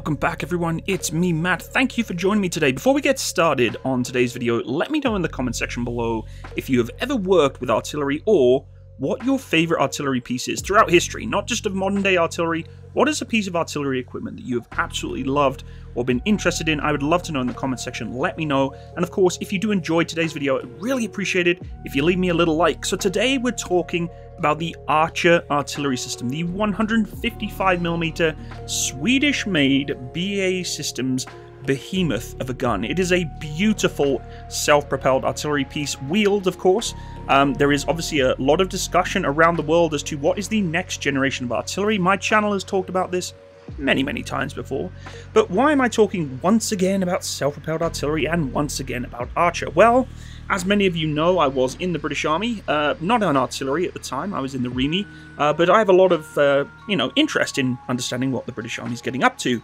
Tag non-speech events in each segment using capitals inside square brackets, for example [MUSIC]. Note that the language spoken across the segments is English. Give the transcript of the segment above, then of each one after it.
back everyone, it's me Matt, thank you for joining me today. Before we get started on today's video, let me know in the comment section below if you have ever worked with artillery or what your favourite artillery piece is throughout history, not just of modern day artillery, what is a piece of artillery equipment that you have absolutely loved or been interested in? I would love to know in the comment section, let me know. And of course, if you do enjoy today's video, I'd really appreciate it if you leave me a little like. So today we're talking about the Archer artillery system, the 155mm Swedish-made BAE Systems behemoth of a gun. It is a beautiful self-propelled artillery piece, wheeled of course. Um, there is obviously a lot of discussion around the world as to what is the next generation of artillery. My channel has talked about this many, many times before. But why am I talking once again about self-propelled artillery and once again about Archer? Well, as many of you know, I was in the British Army, uh, not on artillery at the time, I was in the REME, uh, but I have a lot of, uh, you know, interest in understanding what the British Army is getting up to.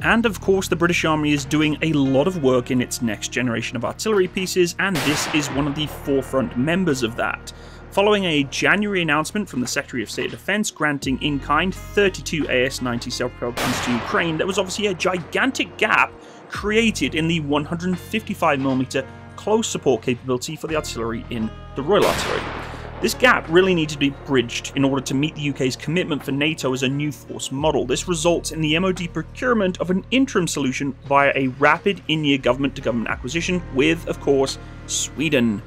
And of course, the British Army is doing a lot of work in its next generation of artillery pieces, and this is one of the forefront members of that. Following a January announcement from the Secretary of State of Defense granting in kind 32 AS 90 self propelled guns to Ukraine, there was obviously a gigantic gap created in the 155mm close support capability for the artillery in the Royal Artillery. This gap really needed to be bridged in order to meet the UK's commitment for NATO as a new force model. This results in the MOD procurement of an interim solution via a rapid in-year government-to-government acquisition with, of course, Sweden.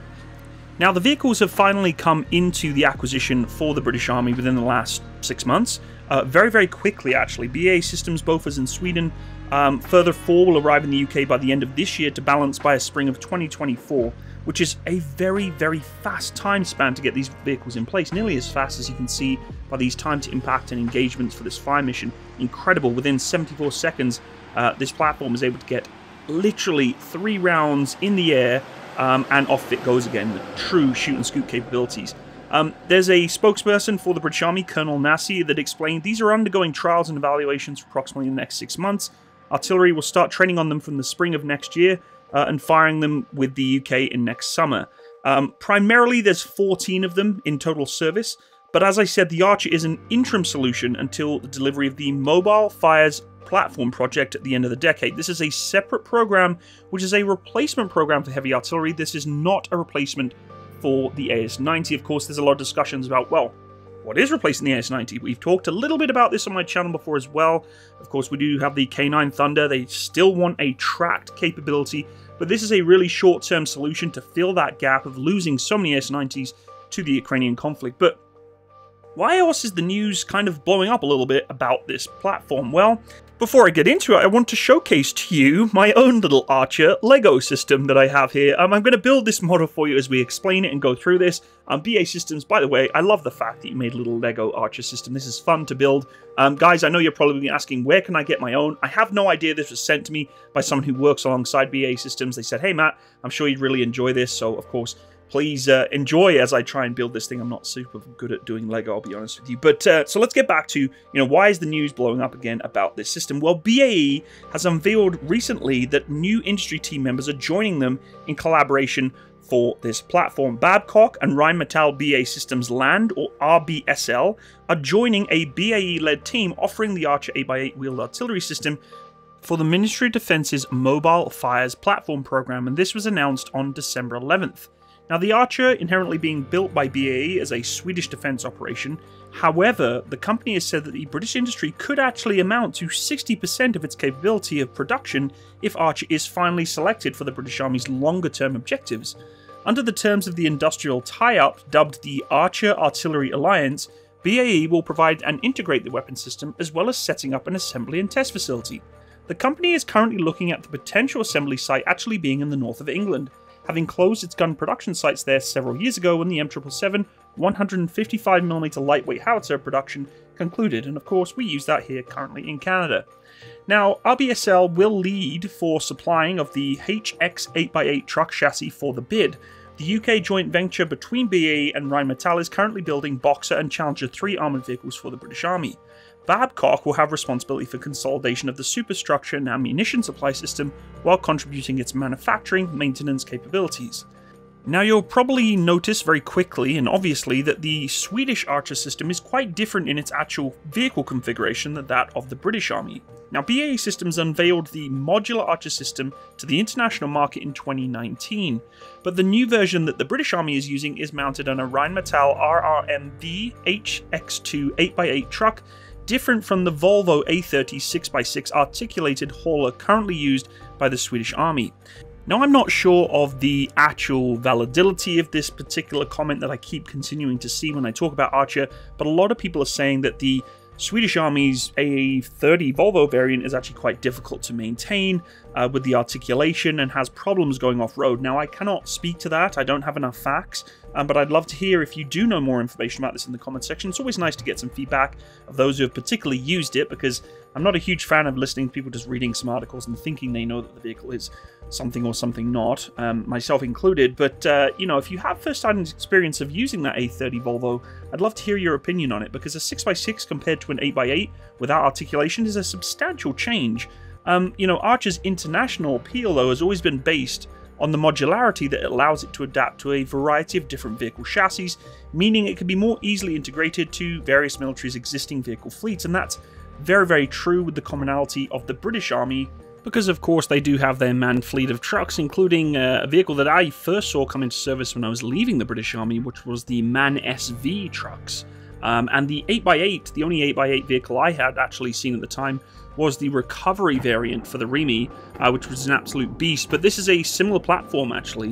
Now, the vehicles have finally come into the acquisition for the British Army within the last six months. Uh, very, very quickly, actually. BAE Systems, both in Sweden, um, further four will arrive in the UK by the end of this year to balance by a spring of 2024, which is a very, very fast time span to get these vehicles in place, nearly as fast as you can see by these time to impact and engagements for this fire mission. Incredible, within 74 seconds, uh, this platform is able to get literally three rounds in the air um, and off it goes again with true shoot and scoot capabilities. Um, there's a spokesperson for the British Army, Colonel Nasi, that explained these are undergoing trials and evaluations for approximately the next six months. Artillery will start training on them from the spring of next year uh, and firing them with the UK in next summer. Um, primarily, there's 14 of them in total service, but as I said, the Archer is an interim solution until the delivery of the Mobile Fires platform project at the end of the decade. This is a separate program, which is a replacement program for heavy artillery. This is not a replacement for the AS-90. Of course, there's a lot of discussions about, well, what is replacing the AS90. We've talked a little bit about this on my channel before as well. Of course, we do have the K9 Thunder. They still want a tracked capability, but this is a really short-term solution to fill that gap of losing so many AS90s to the Ukrainian conflict. But why else is the news kind of blowing up a little bit about this platform? Well, before I get into it, I want to showcase to you my own little Archer Lego system that I have here. Um, I'm going to build this model for you as we explain it and go through this. Um, BAE Systems, by the way, I love the fact that you made a little Lego Archer system. This is fun to build. Um, guys, I know you're probably asking, where can I get my own? I have no idea. This was sent to me by someone who works alongside BA Systems. They said, hey, Matt, I'm sure you'd really enjoy this. So, of course, please uh, enjoy as I try and build this thing. I'm not super good at doing Lego, I'll be honest with you. But uh, so let's get back to, you know, why is the news blowing up again about this system? Well, BAE has unveiled recently that new industry team members are joining them in collaboration for this platform. Babcock and Rheinmetall BAE Systems Land, or RBSL, are joining a BAE-led team offering the Archer 8x8 wheeled artillery system for the Ministry of Defence's Mobile Fires platform program, and this was announced on December 11th. Now, the Archer, inherently being built by BAE as a Swedish defence operation, however, the company has said that the British industry could actually amount to 60% of its capability of production if Archer is finally selected for the British Army's longer term objectives. Under the terms of the industrial tie up dubbed the Archer Artillery Alliance, BAE will provide and integrate the weapon system as well as setting up an assembly and test facility. The company is currently looking at the potential assembly site actually being in the north of England, having closed its gun production sites there several years ago when the M777 155mm lightweight howitzer production concluded, and of course we use that here currently in Canada. Now, RBSL will lead for supplying of the HX 8x8 truck chassis for the bid. The UK joint venture between BAE and Rheinmetall is currently building Boxer and Challenger 3 armoured vehicles for the British Army. Babcock will have responsibility for consolidation of the superstructure and ammunition supply system while contributing its manufacturing maintenance capabilities. Now you'll probably notice very quickly and obviously that the Swedish Archer system is quite different in its actual vehicle configuration than that of the British Army. Now BAE Systems unveiled the modular Archer system to the international market in 2019, but the new version that the British Army is using is mounted on a Rheinmetall RMMV HX2 8x8 truck different from the Volvo A30 6x6 articulated hauler currently used by the Swedish Army. Now, I'm not sure of the actual validity of this particular comment that I keep continuing to see when I talk about Archer, but a lot of people are saying that the Swedish Army's A30 Volvo variant is actually quite difficult to maintain uh, with the articulation and has problems going off road. Now, I cannot speak to that, I don't have enough facts, um, but I'd love to hear if you do know more information about this in the comment section. It's always nice to get some feedback of those who have particularly used it because I'm not a huge fan of listening to people just reading some articles and thinking they know that the vehicle is something or something not, um, myself included. But, uh, you know, if you have first-hand experience of using that A30 Volvo, I'd love to hear your opinion on it because a 6x6 compared to an 8x8 without articulation is a substantial change. Um, you know, Archer's international appeal, though, has always been based on the modularity that allows it to adapt to a variety of different vehicle chassis, meaning it can be more easily integrated to various militaries' existing vehicle fleets, and that's very, very true with the commonality of the British Army because of course they do have their manned fleet of trucks, including uh, a vehicle that I first saw come into service when I was leaving the British Army, which was the MAN SV trucks. Um, and the 8x8, the only 8x8 vehicle I had actually seen at the time, was the recovery variant for the REME, uh, which was an absolute beast. But this is a similar platform actually.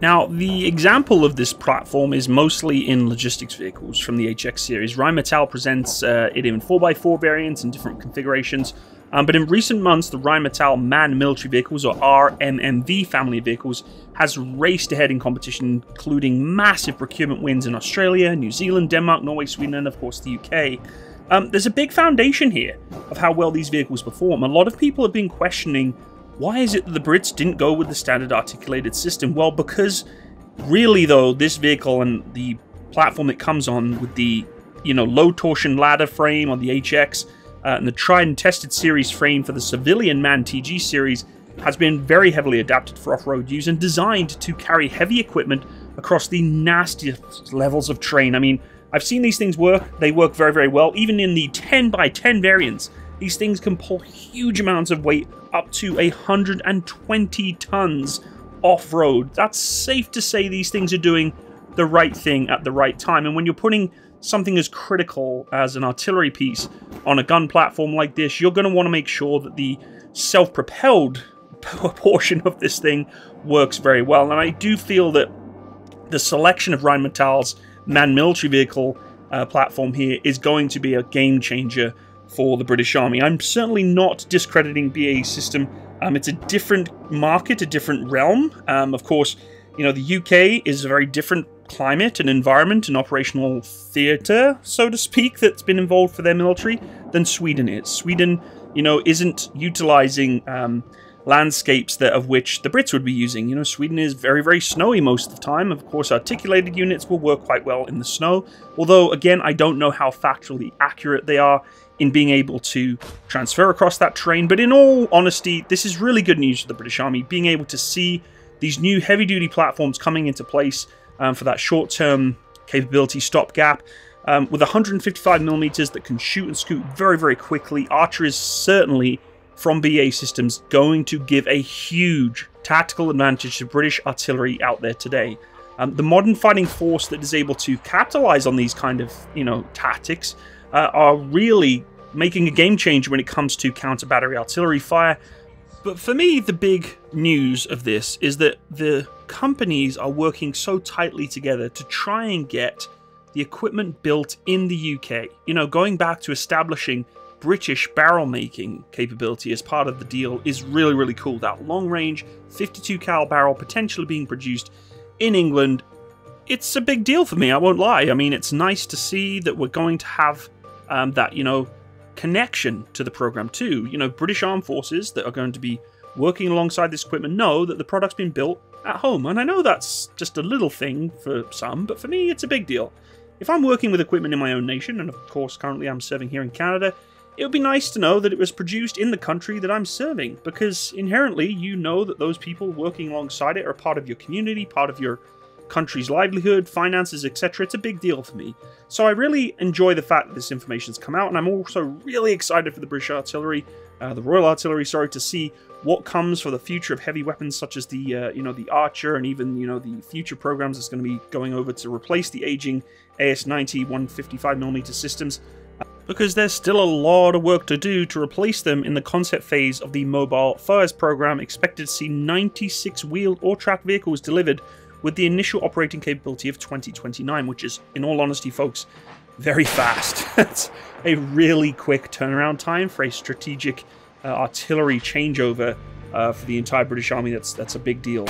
Now, the example of this platform is mostly in logistics vehicles from the HX series. Rheinmetall presents uh, it in 4x4 variants and different configurations, um, but in recent months, the Rheinmetall MAN Military Vehicles, or RMMV family of vehicles, has raced ahead in competition, including massive procurement wins in Australia, New Zealand, Denmark, Norway, Sweden, and of course the UK. Um, there's a big foundation here of how well these vehicles perform. A lot of people have been questioning why is it that the Brits didn't go with the standard articulated system? Well, because really, though, this vehicle and the platform it comes on with the you know low torsion ladder frame on the HX uh, and the tried and tested series frame for the civilian MAN TG series has been very heavily adapted for off-road use and designed to carry heavy equipment across the nastiest levels of terrain. I mean, I've seen these things work. They work very, very well. Even in the 10 by 10 variants, these things can pull huge amounts of weight up to 120 tons off-road. That's safe to say these things are doing the right thing at the right time. And when you're putting something as critical as an artillery piece on a gun platform like this, you're going to want to make sure that the self-propelled [LAUGHS] portion of this thing works very well. And I do feel that the selection of Rheinmetall's MAN military vehicle uh, platform here is going to be a game changer for the British Army. I'm certainly not discrediting BAE system. Um, it's a different market, a different realm. Um, of course, you know, the UK is a very different climate and environment and operational theatre, so to speak, that's been involved for their military than Sweden is. Sweden, you know, isn't utilizing um, landscapes that of which the Brits would be using. You know, Sweden is very, very snowy most of the time. Of course, articulated units will work quite well in the snow, although, again, I don't know how factually accurate they are in being able to transfer across that terrain. But in all honesty, this is really good news for the British Army, being able to see these new heavy-duty platforms coming into place um, for that short-term capability stopgap. Um, with 155 millimeters that can shoot and scoot very, very quickly, Archer is certainly, from BA Systems, going to give a huge tactical advantage to British artillery out there today. Um, the modern fighting force that is able to capitalize on these kind of, you know, tactics uh, are really making a game changer when it comes to counter battery artillery fire but for me, the big news of this is that the companies are working so tightly together to try and get the equipment built in the UK. You know, going back to establishing British barrel making capability as part of the deal is really, really cool. That long range 52 cal barrel potentially being produced in England. It's a big deal for me, I won't lie. I mean, it's nice to see that we're going to have um, that, you know, connection to the program too. You know, British Armed Forces that are going to be working alongside this equipment know that the product's been built at home. And I know that's just a little thing for some, but for me, it's a big deal. If I'm working with equipment in my own nation, and of course currently I'm serving here in Canada, it would be nice to know that it was produced in the country that I'm serving, because inherently you know that those people working alongside it are part of your community, part of your country's livelihood, finances, etc. It's a big deal for me. So I really enjoy the fact that this information's come out, and I'm also really excited for the British Artillery, uh, the Royal Artillery, sorry, to see what comes for the future of heavy weapons such as the uh, you know the Archer and even you know the future programs that's going to be going over to replace the aging AS90 155mm systems because there's still a lot of work to do to replace them in the concept phase of the Mobile Fires program expected to see 96 wheeled or tracked vehicles delivered with the initial operating capability of 2029 which is in all honesty folks very fast. [LAUGHS] it's a really quick turnaround time for a strategic uh, artillery changeover uh, for the entire British Army. That's that's a big deal.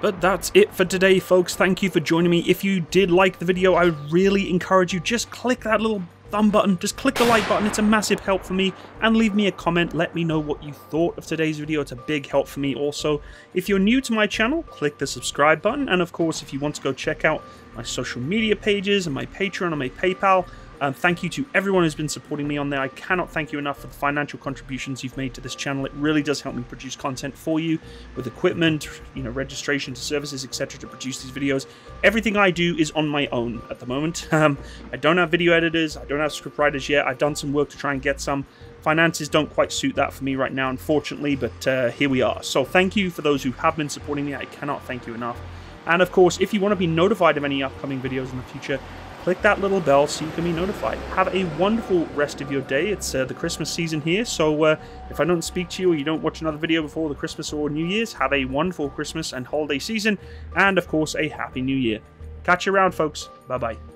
But that's it for today, folks. Thank you for joining me. If you did like the video, I would really encourage you just click that little thumb button, just click the like button, it's a massive help for me, and leave me a comment, let me know what you thought of today's video, it's a big help for me also. If you're new to my channel, click the subscribe button, and of course if you want to go check out my social media pages and my Patreon and my PayPal, um, thank you to everyone who's been supporting me on there. I cannot thank you enough for the financial contributions you've made to this channel. It really does help me produce content for you with equipment, you know, registration to services, etc. to produce these videos. Everything I do is on my own at the moment. [LAUGHS] Um, I don't have video editors. I don't have script writers yet. I've done some work to try and get some. Finances don't quite suit that for me right now, unfortunately, but uh, here we are. So thank you for those who have been supporting me. I cannot thank you enough. And of course, if you want to be notified of any upcoming videos in the future, click that little bell so you can be notified. Have a wonderful rest of your day. It's uh, the Christmas season here, so uh, if I don't speak to you or you don't watch another video before the Christmas or New Year's, have a wonderful Christmas and holiday season, and of course, a Happy New Year. Catch you around, folks. Bye bye.